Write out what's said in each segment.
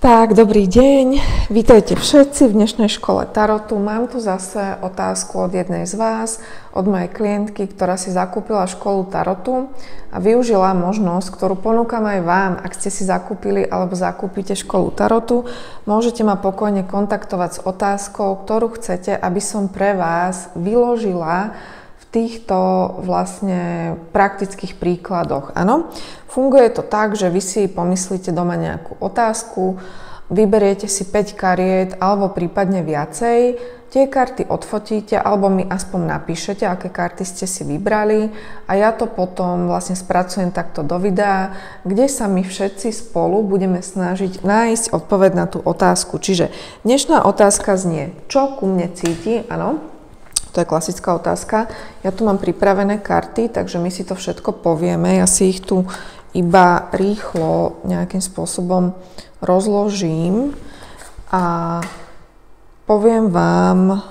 Tak, dobrý deň. Vítajte všetci v dnešnej škole Tarotu. Mám tu zase otázku od jednej z vás, od mojej klientky, ktorá si zakúpila školu Tarotu a využila možnosť, ktorú ponúkam aj vám, ak ste si zakúpili alebo zakúpite školu Tarotu. Môžete ma pokojne kontaktovať s otázkou, ktorú chcete, aby som pre vás vyložila týchto vlastne praktických príkladoch. Áno, funguje to tak, že vy si pomyslíte doma nejakú otázku, vyberiete si 5 kariet alebo prípadne viacej, tie karty odfotíte alebo mi aspoň napíšete, aké karty ste si vybrali a ja to potom vlastne spracujem takto do videa, kde sa my všetci spolu budeme snažiť nájsť odpoveď na tú otázku. Čiže dnešná otázka znie, čo ku mne cíti, áno, to je klasická otázka. Ja tu mám pripravené karty, takže my si to všetko povieme. Ja si ich tu iba rýchlo nejakým spôsobom rozložím a poviem vám,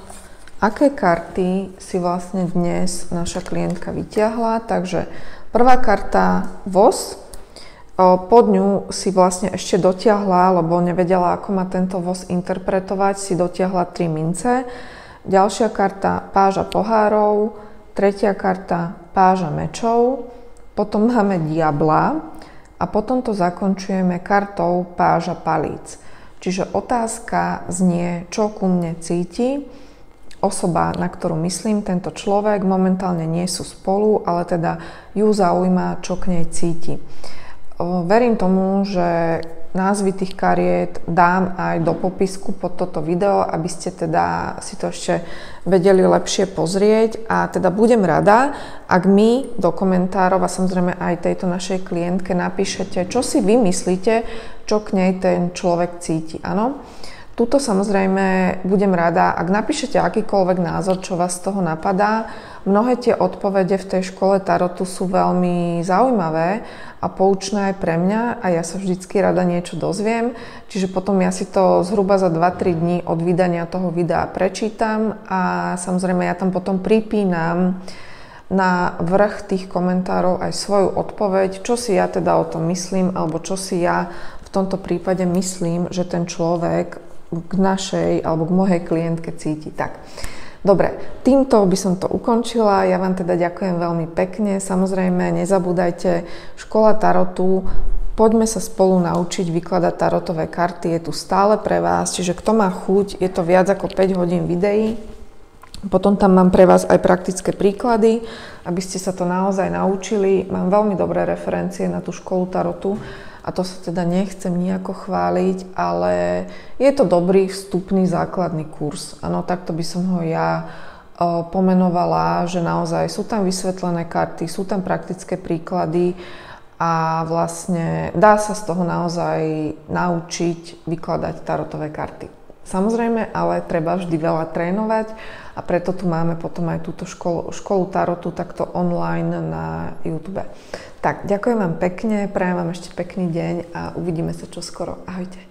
aké karty si vlastne dnes naša klientka vyťahla. Takže prvá karta VOS, pod ňu si vlastne ešte dotiahla, lebo nevedela, ako má tento VOS interpretovať, si dotiahla tri mince. Ďalšia karta páža pohárov, tretia karta páža mečov, potom máme diabla a potom to zakončujeme kartou páža palíc. Čiže otázka znie, čo ku mne cíti, osoba, na ktorú myslím, tento človek, momentálne nie sú spolu, ale teda ju zaujíma, čo k nej cíti. Verím tomu, že Názvy tých kariet dám aj do popisku pod toto video, aby ste teda si to ešte vedeli lepšie pozrieť a teda budem rada, ak mi do komentárov a samozrejme aj tejto našej klientke napíšete, čo si vy myslíte, čo k nej ten človek cíti. Áno? Tuto samozrejme budem rada, ak napíšete akýkoľvek názor, čo vás z toho napadá. Mnohé tie odpovede v tej škole Tarotu sú veľmi zaujímavé a poučné aj pre mňa a ja sa vždycky rada niečo dozviem. Čiže potom ja si to zhruba za 2-3 dní od vydania toho videa prečítam a samozrejme ja tam potom pripínam na vrch tých komentárov aj svoju odpoveď, čo si ja teda o tom myslím alebo čo si ja v tomto prípade myslím, že ten človek k našej alebo k mojej klientke cíti. Tak, dobre, týmto by som to ukončila. Ja vám teda ďakujem veľmi pekne. Samozrejme, nezabúdajte, škola Tarotu Poďme sa spolu naučiť vykladať tarotové karty, je tu stále pre vás, čiže kto má chuť, je to viac ako 5 hodín videí. Potom tam mám pre vás aj praktické príklady, aby ste sa to naozaj naučili. Mám veľmi dobré referencie na tú školu Tarotu a to sa teda nechcem nejako chváliť, ale je to dobrý vstupný základný kurz. Áno, takto by som ho ja pomenovala, že naozaj sú tam vysvetlené karty, sú tam praktické príklady a vlastne dá sa z toho naozaj naučiť vykladať tarotové karty. Samozrejme, ale treba vždy veľa trénovať a preto tu máme potom aj túto školu, školu tarotu takto online na YouTube. Tak, ďakujem vám pekne, prajem vám ešte pekný deň a uvidíme sa čoskoro. Ahojte.